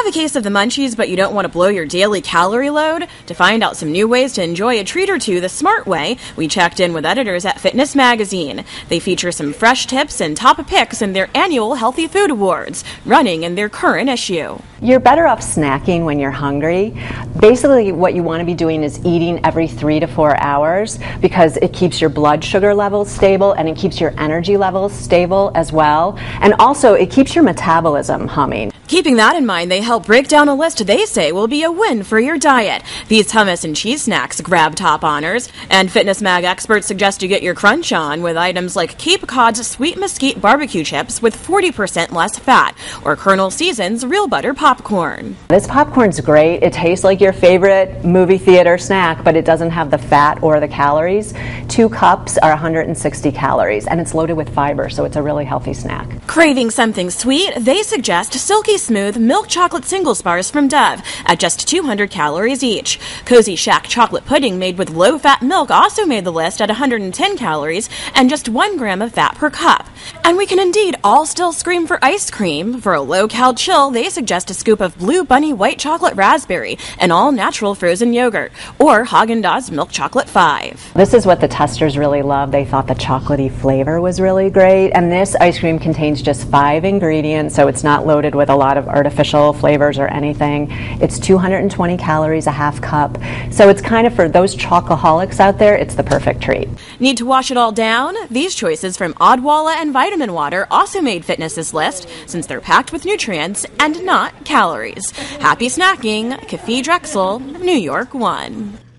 Have a case of the munchies, but you don't want to blow your daily calorie load? To find out some new ways to enjoy a treat or two the smart way, we checked in with editors at Fitness Magazine. They feature some fresh tips and top picks in their annual Healthy Food Awards, running in their current issue. You're better off snacking when you're hungry. Basically, what you want to be doing is eating every three to four hours because it keeps your blood sugar levels stable and it keeps your energy levels stable as well. And also, it keeps your metabolism humming. Keeping that in mind, they help break down a list they say will be a win for your diet. These hummus and cheese snacks grab top honors, and Fitness Mag experts suggest you get your crunch on with items like Cape Cod's Sweet Mesquite barbecue chips with 40% less fat, or Kernel Season's real butter popcorn. This popcorn's great. It tastes like your favorite movie theater snack, but it doesn't have the fat or the calories. Two cups are 160 calories, and it's loaded with fiber, so it's a really healthy snack. Craving something sweet? They suggest Silky Smooth milk chocolate singles bars from Dove at just 200 calories each. Kozy Shack chocolate pudding made with low fat milk also made the list at 110 calories and just 1 gram of fat per cup. And we can indeed all still scream for ice cream. For a low cal chill, they suggest a scoop of Blue Bunny white chocolate raspberry and all natural frozen yogurt, or Haagen Dazs milk chocolate 5. This is what the testers really loved. They thought the chocolatey flavor was really great. And this ice cream contains just five ingredients, so it's not loaded with a lot of artificial flavors or anything. It's 220 calories a half cup. So it's kind of for those chocoholics out there, it's the perfect treat. Need to wash it all down? These choices from Odwalla and Vitamin Water also made Fitness's list since they're packed with nutrients and not calories. Happy snacking, Kafi Drexel, New York 1.